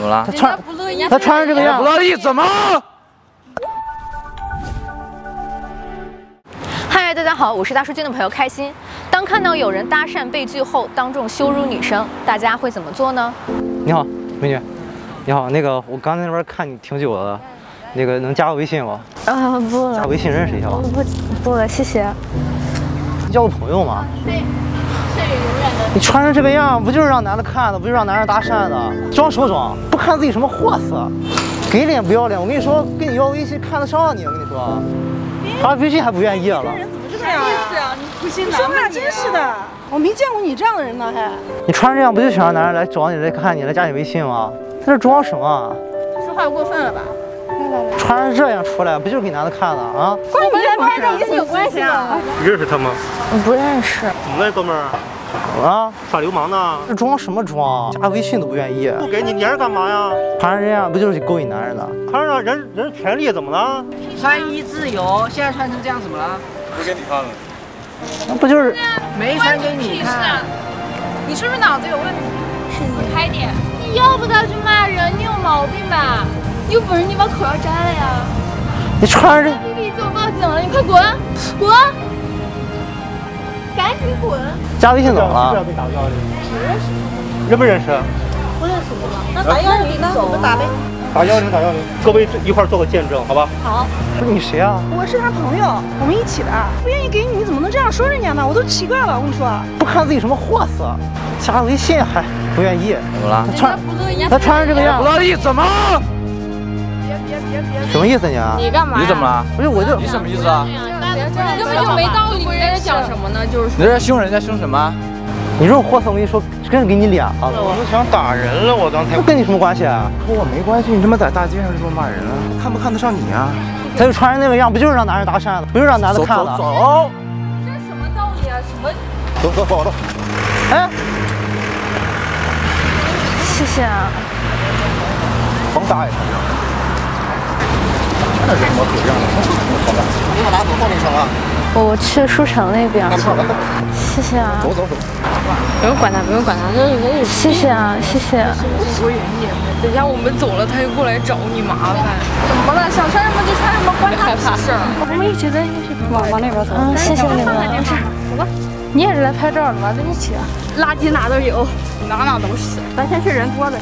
怎么了？他穿不乐意，他穿成这个样不，乐意怎么？嗨，大家好，我是大叔君的朋友开心。当看到有人搭讪被拒后当众羞辱女生，大家会怎么做呢？你好，美女，你好，那个我刚才那边看你挺久的，那个能加个微信吗？啊，不了，加微信认识一下吧，不不了，谢谢。交个朋友嘛。你穿成这个样，不就是让男的看的，不就是让男人搭讪的？装什么装？不看自己什么货色？给脸不要脸！我跟你说，跟你要微信看得上你，我跟你说，发微信还不愿意了。这样啊？你苦心男吗？真是的，我没见过你这样的人呢，还。你穿这样不就想让男人来找你来看你来加你微信吗？在这装什么？说话过分了吧？穿成这样出来，不就是给男的看的啊？关我们来拍照一定有关系啊！认识他吗？不认识。怎么了，哥们儿？啊，耍流氓呢？这装什么装？加微信都不愿意，不给你，你让人干嘛呀？看人这样不就是勾引男人的？看着人人权利怎么了？穿衣自由，现在穿成这样怎么了？不给你看了。那不就是没穿给你看。你是不是脑子有问题？死开点！你要不到去骂人，你有毛病吧？你有本事你把口罩摘了呀！你穿着这？弟弟就报警了，你快滚滚！赶紧滚！加微信怎么了？给打个幺幺零。认不认识吗？那打幺幺零呢？我们打呗。打幺幺零，打幺幺零。各位一块做个见证，好吧？好不是你谁啊？我是他朋友，我们一起的。不愿意给你，你怎么能这样说人家呢？我都奇怪了，我跟你说。不看自己什么货色，加微信还不愿意。怎么了？他穿他穿成这个样不，乐意怎么？别别别别什么意思你啊？你干嘛？你怎么了？不是我就你什么意思啊？根本就没道理，你在这讲什么呢？就是你在这凶人家凶什么？你这种货色，我跟你说，真是给你脸了！我都想打人了，我刚才这跟你什么关系啊？跟我没关系，你他妈在大街上这么骂人啊？看不看得上你啊？他就穿成那个样，不就是让男人搭讪的，不就是让男的看了？走。走这什么道理啊？什么？走走走走。哎，谢谢啊。甭打也那人模狗样的，好吧？你往哪走？到哪城啊？我去书城那边。谢谢啊。走走走。不用管他，不用管他，这人也谢谢啊，谢谢。多远一点。等下我们走了，他又过来找你麻烦。怎么了？想穿什么就穿什么，关他屁事儿。我们一起在一起往往那边走。嗯，谢谢你们。走吧。你也是来拍照的吗？咱一起啊。垃圾哪都有，哪哪都是。咱先去人多的。